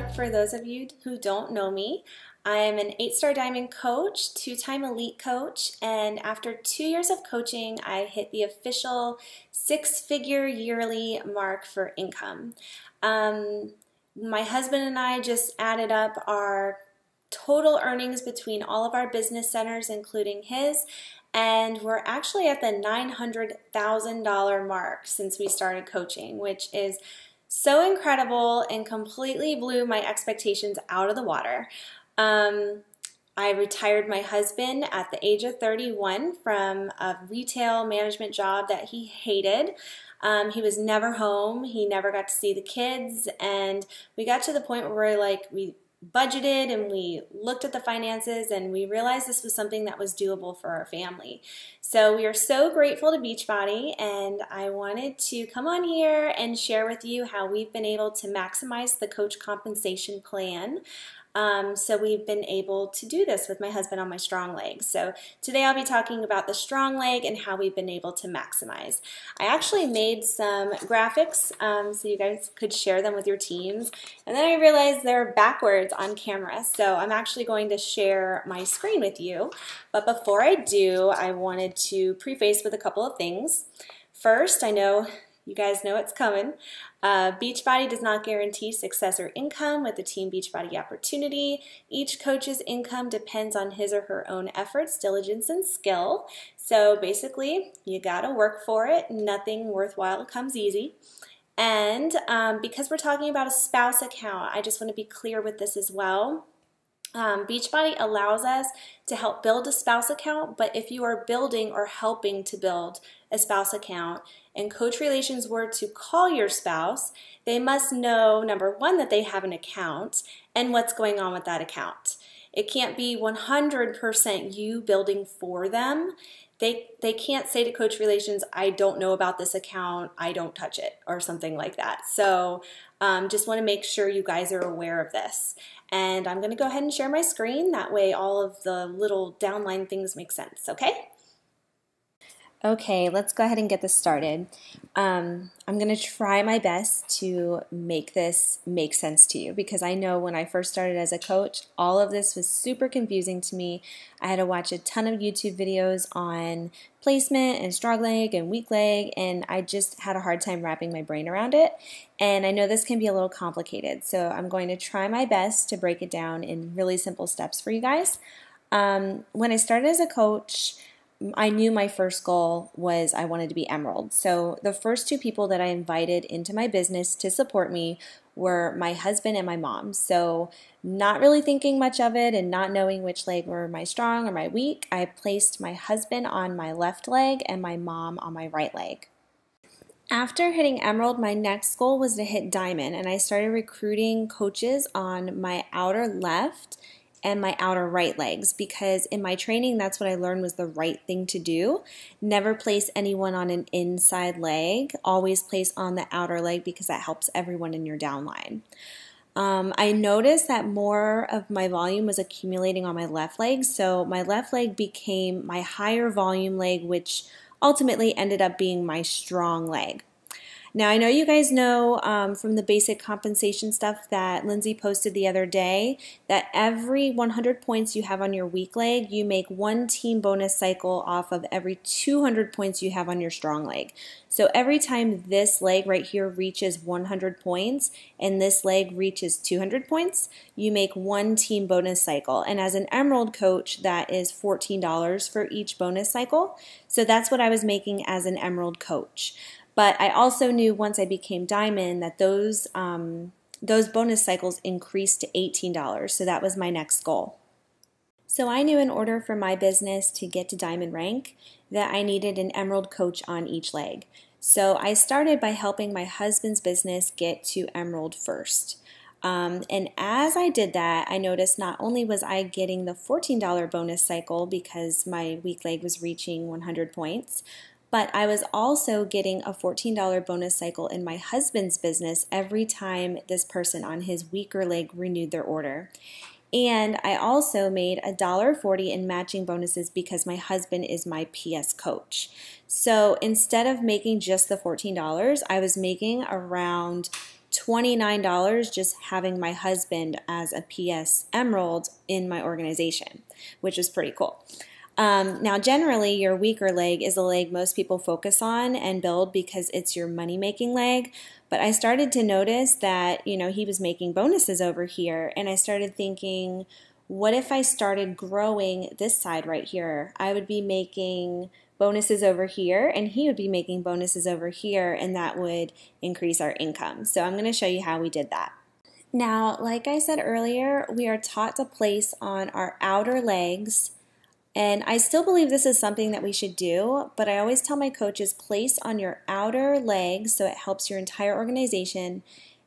Brooke for those of you who don't know me. I am an eight star diamond coach, two time elite coach, and after two years of coaching, I hit the official six figure yearly mark for income. Um, my husband and I just added up our total earnings between all of our business centers, including his, and we're actually at the $900,000 mark since we started coaching, which is so incredible and completely blew my expectations out of the water. Um, I retired my husband at the age of 31 from a retail management job that he hated. Um, he was never home. He never got to see the kids, and we got to the point where we're like we budgeted and we looked at the finances and we realized this was something that was doable for our family. So we are so grateful to Beachbody and I wanted to come on here and share with you how we've been able to maximize the coach compensation plan. Um, so we've been able to do this with my husband on my strong legs. So today I'll be talking about the strong leg and how we've been able to maximize. I actually made some graphics um, so you guys could share them with your teams. And then I realized they're backwards on camera. So I'm actually going to share my screen with you. But before I do, I wanted to preface with a couple of things. First, I know you guys know it's coming. Uh, Beachbody does not guarantee success or income with the Team Beachbody opportunity. Each coach's income depends on his or her own efforts, diligence, and skill. So basically, you gotta work for it. Nothing worthwhile comes easy. And um, because we're talking about a spouse account, I just want to be clear with this as well. Um, Beachbody allows us to help build a spouse account, but if you are building or helping to build a spouse account and Coach Relations were to call your spouse, they must know number one, that they have an account and what's going on with that account. It can't be 100% you building for them. They, they can't say to Coach Relations, I don't know about this account, I don't touch it, or something like that. So um, just want to make sure you guys are aware of this. And I'm going to go ahead and share my screen. That way all of the little downline things make sense, okay? Okay, let's go ahead and get this started. Um, I'm going to try my best to make this make sense to you because I know when I first started as a coach, all of this was super confusing to me. I had to watch a ton of YouTube videos on placement and strong leg and weak leg, and I just had a hard time wrapping my brain around it. And I know this can be a little complicated, so I'm going to try my best to break it down in really simple steps for you guys. Um, when I started as a coach, I knew my first goal was I wanted to be Emerald. So the first two people that I invited into my business to support me were my husband and my mom. So not really thinking much of it and not knowing which leg were my strong or my weak, I placed my husband on my left leg and my mom on my right leg. After hitting Emerald, my next goal was to hit Diamond, and I started recruiting coaches on my outer left and my outer right legs because in my training that's what I learned was the right thing to do. Never place anyone on an inside leg, always place on the outer leg because that helps everyone in your downline. Um, I noticed that more of my volume was accumulating on my left leg, so my left leg became my higher volume leg, which ultimately ended up being my strong leg. Now, I know you guys know um, from the basic compensation stuff that Lindsay posted the other day that every 100 points you have on your weak leg, you make one team bonus cycle off of every 200 points you have on your strong leg. So every time this leg right here reaches 100 points and this leg reaches 200 points, you make one team bonus cycle. And as an Emerald coach, that is $14 for each bonus cycle. So that's what I was making as an Emerald coach. But I also knew once I became Diamond that those um, those bonus cycles increased to $18. So that was my next goal. So I knew in order for my business to get to Diamond rank that I needed an Emerald coach on each leg. So I started by helping my husband's business get to Emerald first. Um, and as I did that, I noticed not only was I getting the $14 bonus cycle because my weak leg was reaching 100 points, but I was also getting a $14 bonus cycle in my husband's business every time this person on his weaker leg renewed their order. And I also made $1.40 in matching bonuses because my husband is my PS coach. So instead of making just the $14, I was making around $29 just having my husband as a PS Emerald in my organization, which is pretty cool. Um, now, generally, your weaker leg is a leg most people focus on and build because it's your money making leg. But I started to notice that, you know, he was making bonuses over here, and I started thinking, what if I started growing this side right here? I would be making bonuses over here and he would be making bonuses over here and that would increase our income. So I'm going to show you how we did that. Now, like I said earlier, we are taught to place on our outer legs and I still believe this is something that we should do, but I always tell my coaches place on your outer legs so it helps your entire organization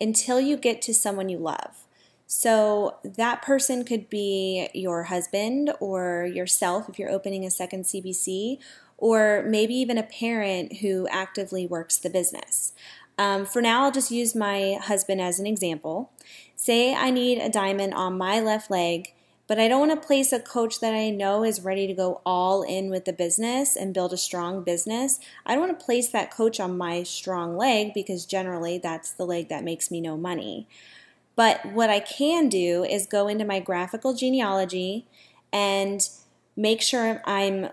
until you get to someone you love. So that person could be your husband or yourself if you're opening a second CBC, or maybe even a parent who actively works the business. Um, for now, I'll just use my husband as an example. Say I need a diamond on my left leg, but I don't want to place a coach that I know is ready to go all in with the business and build a strong business. I don't want to place that coach on my strong leg because generally that's the leg that makes me no money. But what I can do is go into my graphical genealogy and make sure I'm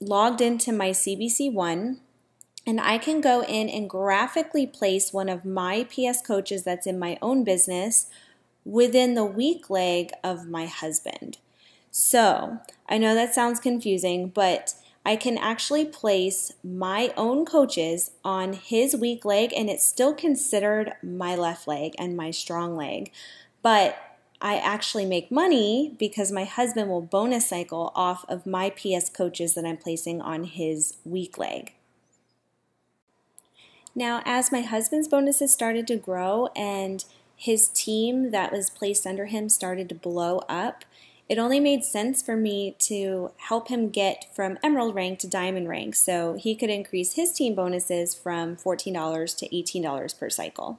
logged into my CBC1 and I can go in and graphically place one of my PS coaches that's in my own business within the weak leg of my husband. So I know that sounds confusing, but I can actually place my own coaches on his weak leg, and it's still considered my left leg and my strong leg. But I actually make money because my husband will bonus cycle off of my PS coaches that I'm placing on his weak leg. Now, as my husband's bonuses started to grow and his team that was placed under him started to blow up, it only made sense for me to help him get from emerald rank to diamond rank so he could increase his team bonuses from $14 to $18 per cycle.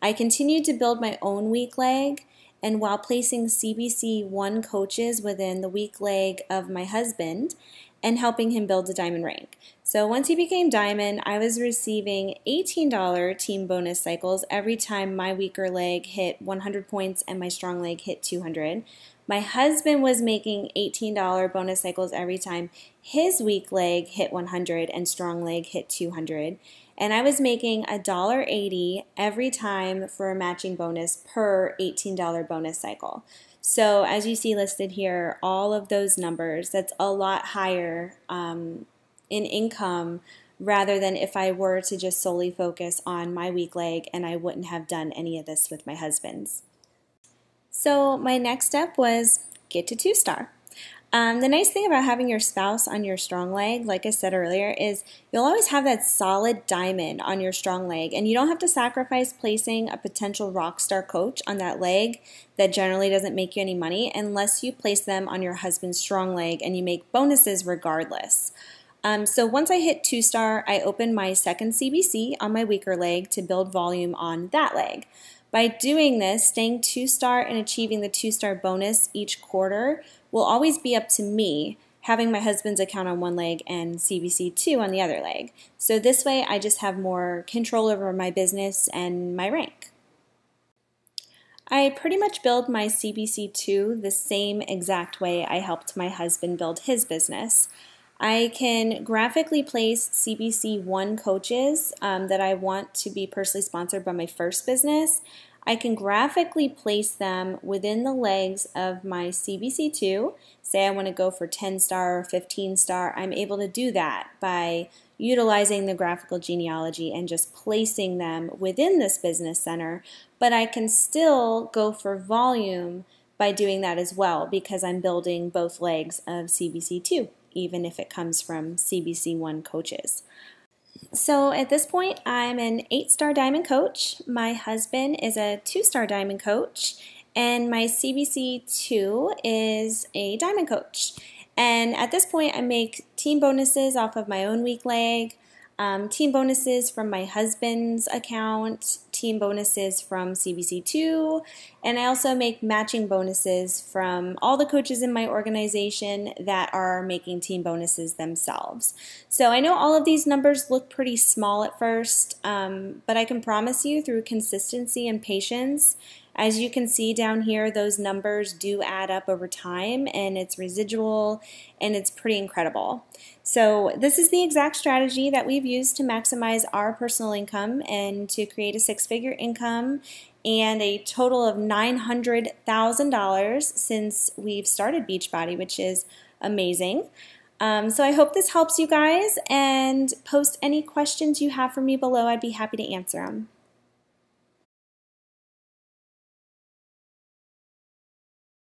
I continued to build my own weak leg, and while placing CBC 1 coaches within the weak leg of my husband and helping him build a diamond rank. So once he became diamond, I was receiving $18 team bonus cycles every time my weaker leg hit 100 points and my strong leg hit 200. My husband was making $18 bonus cycles every time his weak leg hit 100 and strong leg hit 200. And I was making $1.80 every time for a matching bonus per $18 bonus cycle. So, as you see listed here, all of those numbers, that's a lot higher um, in income rather than if I were to just solely focus on my weak leg and I wouldn't have done any of this with my husband's. So my next step was get to two star. Um, the nice thing about having your spouse on your strong leg, like I said earlier, is you'll always have that solid diamond on your strong leg, and you don't have to sacrifice placing a potential rock star coach on that leg that generally doesn't make you any money unless you place them on your husband's strong leg and you make bonuses regardless. Um, so once I hit two star, I open my second CBC on my weaker leg to build volume on that leg. By doing this, staying two star and achieving the two star bonus each quarter will always be up to me, having my husband's account on one leg and CBC2 on the other leg. So this way, I just have more control over my business and my rank. I pretty much build my CBC2 the same exact way I helped my husband build his business. I can graphically place CBC1 coaches um, that I want to be personally sponsored by my first business. I can graphically place them within the legs of my CBC2. Say I want to go for 10 star or 15 star, I'm able to do that by utilizing the graphical genealogy and just placing them within this business center. But I can still go for volume by doing that as well because I'm building both legs of CBC2 even if it comes from CBC1 coaches. So at this point, I'm an eight star diamond coach. My husband is a two star diamond coach, and my CBC2 is a diamond coach. And at this point, I make team bonuses off of my own weak leg, um, team bonuses from my husband's account, team bonuses from CBC2, and I also make matching bonuses from all the coaches in my organization that are making team bonuses themselves. So I know all of these numbers look pretty small at first, um, but I can promise you through consistency and patience as you can see down here, those numbers do add up over time and it's residual and it's pretty incredible. So this is the exact strategy that we've used to maximize our personal income and to create a six-figure income and a total of $900,000 since we've started Beachbody, which is amazing. Um, so I hope this helps you guys and post any questions you have for me below. I'd be happy to answer them.